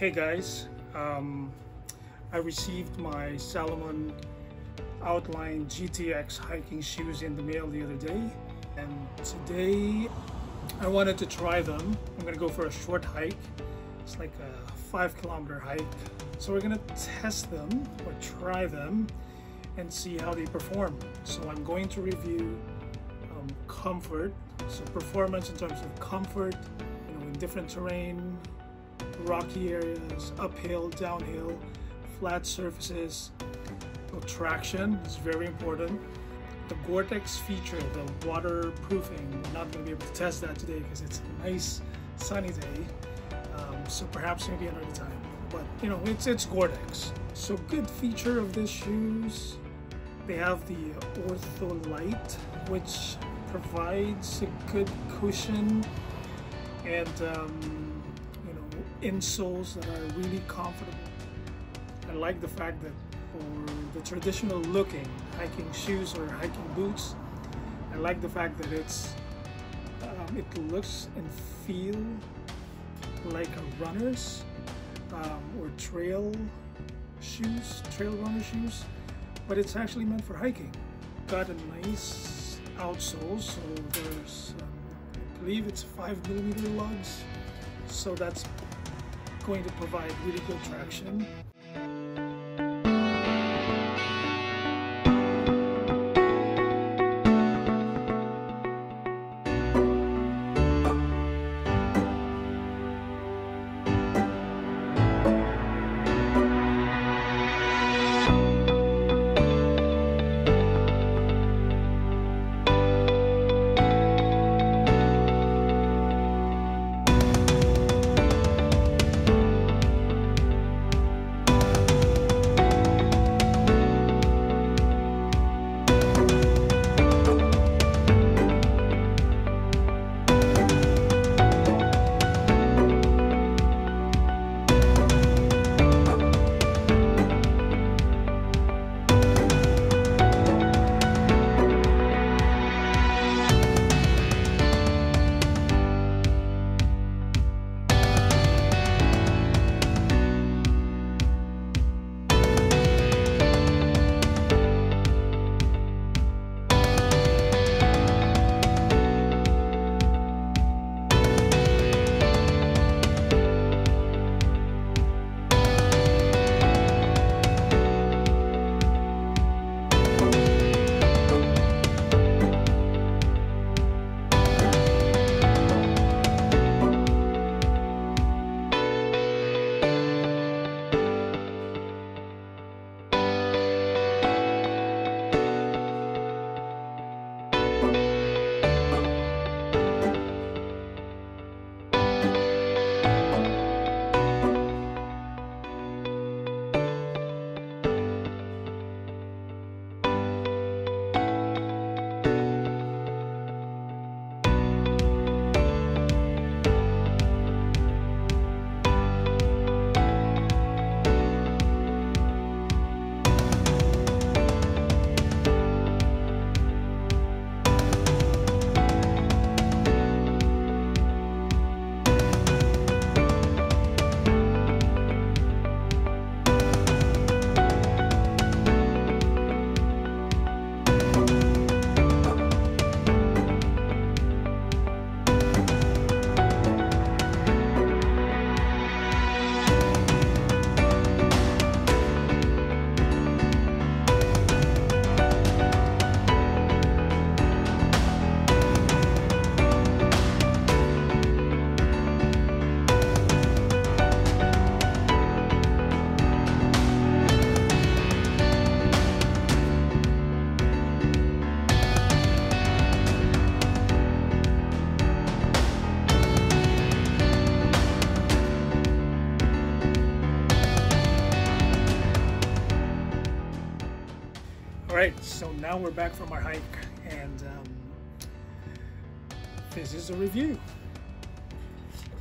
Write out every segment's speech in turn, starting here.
Hey guys, um, I received my Salomon Outline GTX hiking shoes in the mail the other day and today I wanted to try them. I'm gonna go for a short hike. It's like a five kilometer hike. So we're gonna test them or try them and see how they perform. So I'm going to review um, comfort, so performance in terms of comfort, you know, in different terrain, rocky areas, uphill, downhill, flat surfaces. traction is very important. The Gore-Tex feature, the waterproofing, we're not going to be able to test that today because it's a nice sunny day. Um, so perhaps maybe another time. But you know, it's it's Gore-Tex. So good feature of these shoes, they have the Ortholite, which provides a good cushion and um, insoles that are really comfortable. I like the fact that for the traditional looking hiking shoes or hiking boots, I like the fact that it's um, it looks and feel like a runner's um, or trail shoes, trail runner shoes, but it's actually meant for hiking. Got a nice outsole, so there's um, I believe it's five millimeter lugs, so that's going to provide really good traction. Right, so now we're back from our hike, and um, this is a review.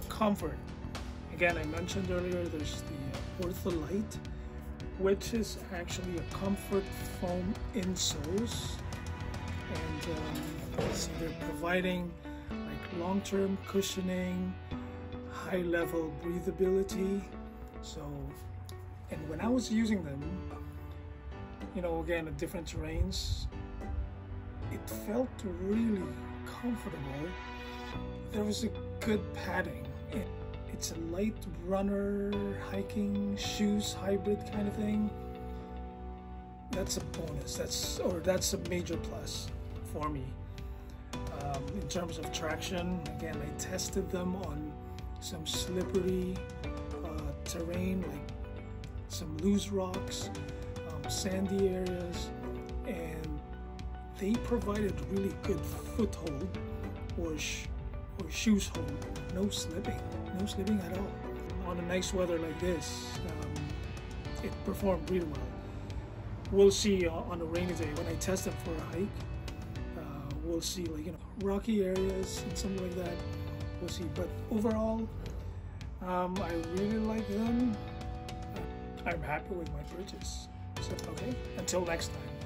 Comfort. Again, I mentioned earlier there's the Ortholite, which is actually a comfort foam insoles, and um, so they're providing like long-term cushioning, high-level breathability, So, and when I was using them, you know, again, at different terrains, it felt really comfortable. There was a good padding. It's a light runner, hiking, shoes hybrid kind of thing. That's a bonus. That's or that's a major plus for me. Um, in terms of traction, again, I tested them on some slippery uh, terrain, like some loose rocks, sandy areas, and they provided really good foothold or, sh- or shoes hold. No slipping, no slipping at all. On a nice weather like this, um, it performed really well. We'll see uh, on a rainy day when I test them for a hike. Uh, we'll see like you know rocky areas and something like that. We'll see. But overall, um, I really like them. I'm happy with my purchase. So okay, until next time.